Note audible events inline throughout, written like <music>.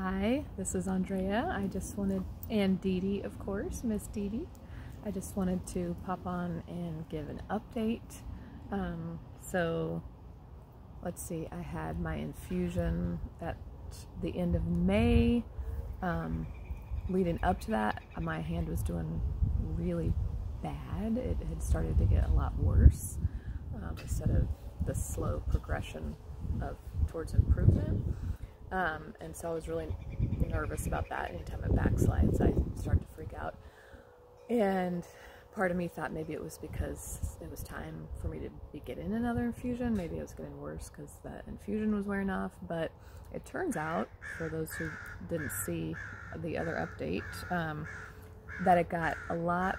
Hi, this is Andrea. I just wanted, and Dee Dee, of course, Miss Dee Dee. I just wanted to pop on and give an update. Um, so, let's see, I had my infusion at the end of May. Um, leading up to that, my hand was doing really bad. It had started to get a lot worse um, instead of the slow progression of towards improvement. Um, and so I was really nervous about that. Anytime it backslides, I start to freak out. And part of me thought maybe it was because it was time for me to be getting another infusion. Maybe it was getting worse because the infusion was wearing off. But it turns out, for those who didn't see the other update, um, that it got a lot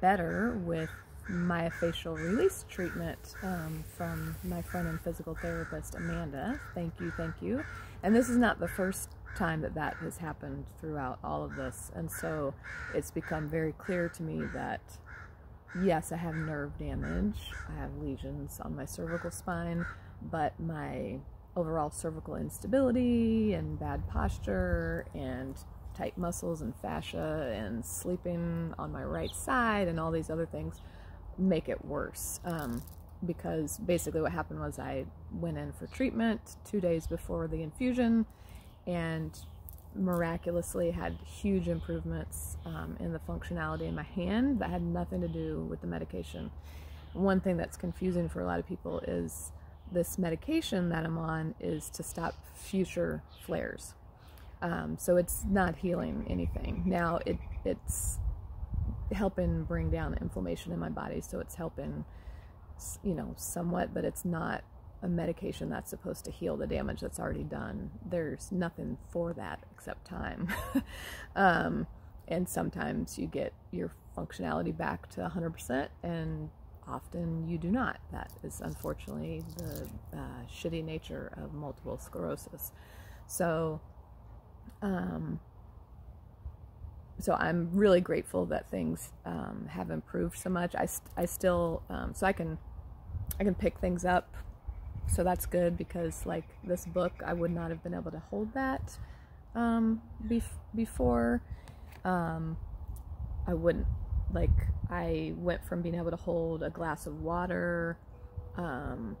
better with myofascial release treatment um, from my friend and physical therapist Amanda. Thank you, thank you. And this is not the first time that that has happened throughout all of this. And so it's become very clear to me that yes, I have nerve damage, I have lesions on my cervical spine, but my overall cervical instability and bad posture and tight muscles and fascia and sleeping on my right side and all these other things make it worse. Um, because basically what happened was I went in for treatment two days before the infusion and miraculously had huge improvements um, in the functionality in my hand that had nothing to do with the medication. One thing that's confusing for a lot of people is this medication that I'm on is to stop future flares. Um, so it's not healing anything. Now it it's helping bring down inflammation in my body, so it's helping, you know, somewhat, but it's not a medication that's supposed to heal the damage that's already done. There's nothing for that except time. <laughs> um, and sometimes you get your functionality back to 100%, and often you do not. That is unfortunately the uh, shitty nature of multiple sclerosis. So, um, so I'm really grateful that things um, have improved so much. I, I still um, so I can I can pick things up, so that's good because like this book I would not have been able to hold that um, bef- before. Um, I wouldn't like I went from being able to hold a glass of water um,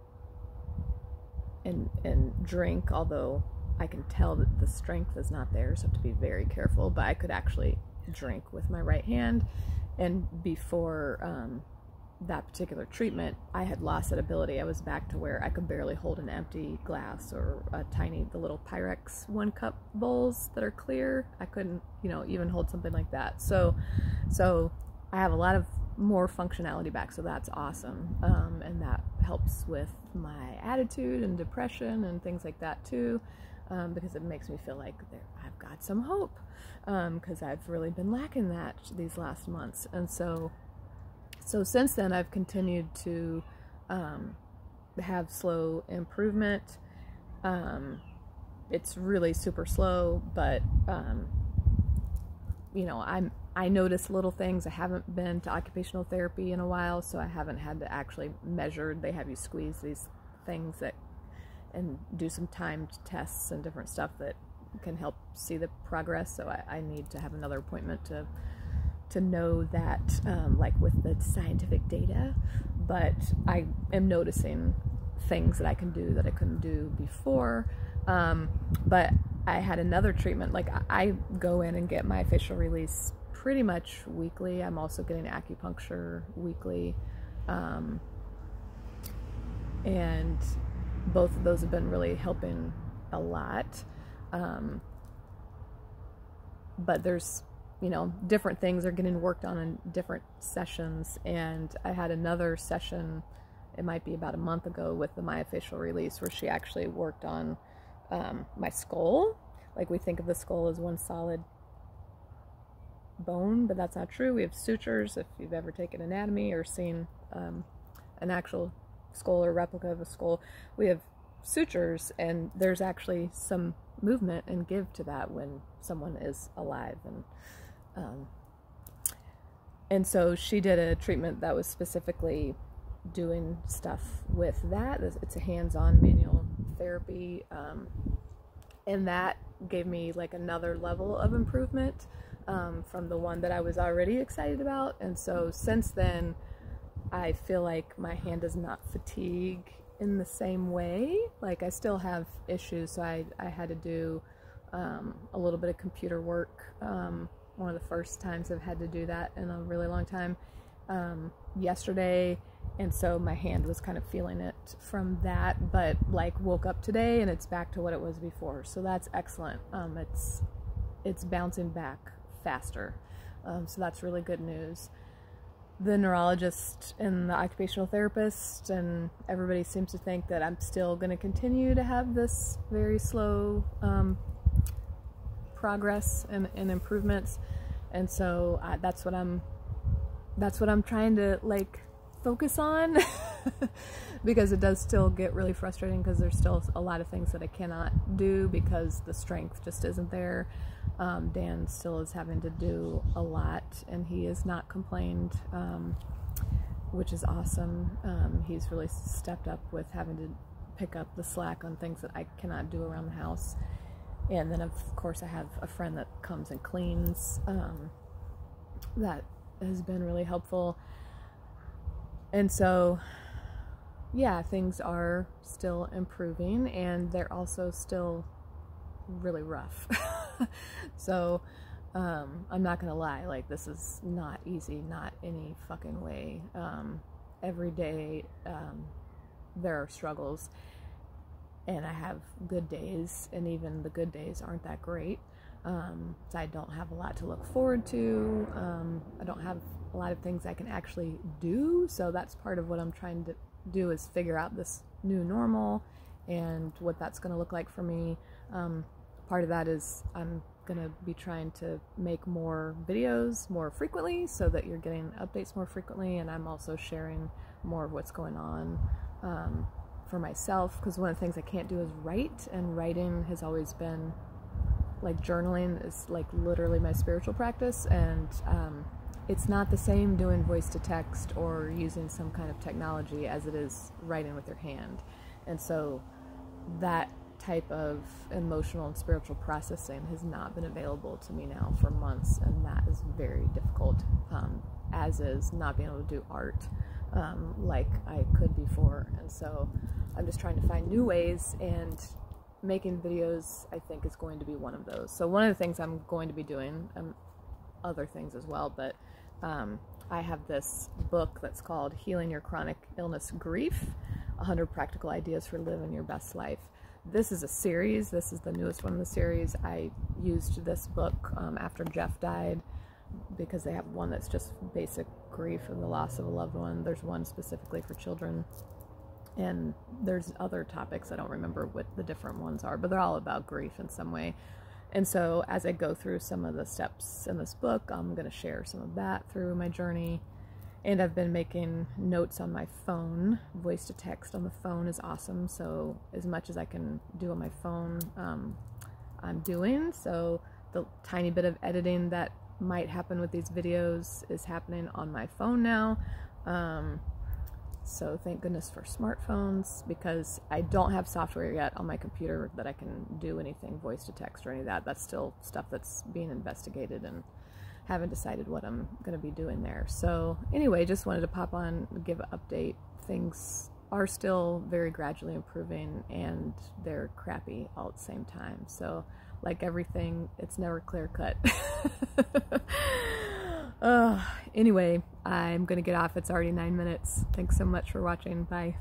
and and drink, although I can tell that the strength is not there, so I have to be very careful. But I could actually drink with my right hand, and before um, that particular treatment, I had lost that ability. I was back to where I could barely hold an empty glass or a tiny, the little Pyrex one cup bowls that are clear. I couldn't, you know, even hold something like that. So, so I have a lot of more functionality back, so that's awesome. Um, and that helps with my attitude and depression and things like that too um, because it makes me feel like I've got some hope because um, I've really been lacking that these last months. And so, so since then, I've continued to um, have slow improvement. Um, it's really super slow, but um, you know, I'm I notice little things. I haven't been to occupational therapy in a while, so I haven't had to actually measure. They have you squeeze these things that and do some timed tests and different stuff that can help see the progress. So I, I need to have another appointment to to know that, um, like with the scientific data. But I am noticing things that I can do that I couldn't do before. Um, but I had another treatment. Like I go in and get myofascial release pretty much weekly. I'm also getting acupuncture weekly. Um, and both of those have been really helping a lot. Um, but there's, you know, different things are getting worked on in different sessions. And I had another session, it might be about a month ago, with the myofascial release where she actually worked on um, my skull. Like we think of the skull as one solid bone, but that's not true. We have sutures. If you've ever taken anatomy or seen um, an actual skull or replica of a skull, we have sutures, and there's actually some movement and give to that when someone is alive. And um, and so she did a treatment that was specifically doing stuff with that. It's a hands-on manual therapy, um, and that gave me like another level of improvement um, from the one that I was already excited about. And so since then, I feel like my hand does not fatigue in the same way. Like I still have issues, so I, I had to do um, a little bit of computer work. Um, one of the first times I've had to do that in a really long time um, yesterday. And so my hand was kind of feeling it from that, but like woke up today and it's back to what it was before. So that's excellent. Um, it's it's bouncing back faster. Um, so that's really good news the neurologist and the occupational therapist and everybody seems to think that I'm still going to continue to have this very slow um, progress and, and, improvements. And so uh, that's what I'm that's what I'm trying to like focus on <laughs> <laughs> because it does still get really frustrating because there's still a lot of things that I cannot do because the strength just isn't there um, Dan still is having to do a lot, and he has not complained, um, which is awesome. Um, he's really stepped up with having to pick up the slack on things that I cannot do around the house. And then, of course, I have a friend that comes and cleans. Um, that has been really helpful. And so, yeah, things are still improving, and they're also still really rough. <laughs> so um, I'm not gonna lie, like this is not easy, not any fucking way. Um, every day um, there are struggles, and I have good days, and even the good days aren't that great. Um, so I don't have a lot to look forward to. Um, I don't have a lot of things I can actually do, so that's part of what I'm trying to do is figure out this new normal and what that's going to look like for me. Um, part of that is I'm going to be trying to make more videos more frequently so that you're getting updates more frequently and I'm also sharing more of what's going on um, for myself because one of the things I can't do is write and writing has always been like journaling is like literally my spiritual practice and um, it's not the same doing voice to text or using some kind of technology as it is writing with your hand and so that type of emotional and spiritual processing has not been available to me now for months, and that is very difficult, um, as is not being able to do art um, like I could before. And so I'm just trying to find new ways, and making videos, I think, is going to be one of those. So, one of the things I'm going to be doing, um, other things as well, but um, I have this book that's called Healing Your Chronic Illness Grief 100 Practical Ideas for Living Your Best Life this is a series. This is the newest one in the series. I used this book um, after Jeff died because they have one that's just basic grief and the loss of a loved one. There's one specifically for children. And there's other topics. I don't remember what the different ones are, but they're all about grief in some way. And so as I go through some of the steps in this book, I'm going to share some of that through my journey and I've been making notes on my phone. Voice to text on the phone is awesome. So, as much as I can do on my phone, um, I'm doing. So, the tiny bit of editing that might happen with these videos is happening on my phone now. Um, so, thank goodness for smartphones because I don't have software yet on my computer that I can do anything voice to text or any of that. That's still stuff that's being investigated and haven't decided what I'm going to be doing there. So anyway, just wanted to pop on, give an update. Things are still very gradually improving and they're crappy all at the same time. So like everything, it's never clear cut. <laughs> uh, anyway, I'm going to get off. It's already nine minutes. Thanks so much for watching. Bye.